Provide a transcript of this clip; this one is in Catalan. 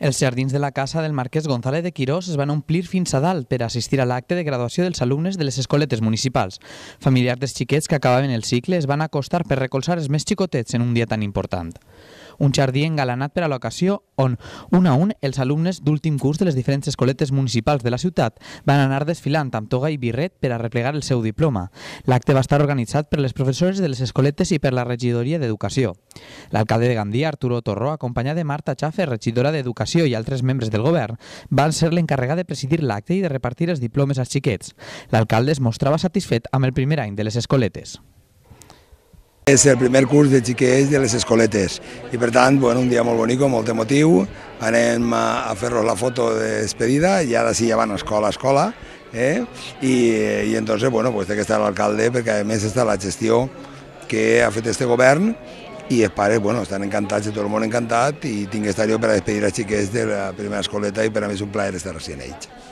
Els jardins de la casa del marquès González de Quirós es van omplir fins a dalt per assistir a l'acte de graduació dels alumnes de les escoletes municipals. Familiars dels xiquets que acabaven el cicle es van acostar per recolzar els més xicotets en un dia tan important. Un jardí engalanat per a l'ocasió on, un a un, els alumnes d'últim curs de les diferents escoletes municipals de la ciutat van anar desfilant amb toga i birret per a replegar el seu diploma. L'acte va estar organitzat per les professores de les escoletes i per la regidoria d'Educació. L'alcalde de Gandia, Arturo Torró, acompanyat de Marta Chafe, regidora d'Educació i altres membres del govern, van ser l'encarregat de presidir l'acte i de repartir els diplomes als xiquets. L'alcalde es mostrava satisfet amb el primer any de les escoletes. És el primer curs de xiquets de les escoletes i per tant, bueno, un dia molt bonic, molt emotiu, anem a, a fer-los la foto de despedida i ara sí ja van a escola a escola eh? I, i entonces, bueno, pues té que estar l'alcalde perquè a més està la gestió que ha fet este govern i els pares bueno, estan encantats i tot el món encantat i tinc que estar jo per a despedir els xiquets de la primera escoleta i per a mi és un plaer estar així en ells.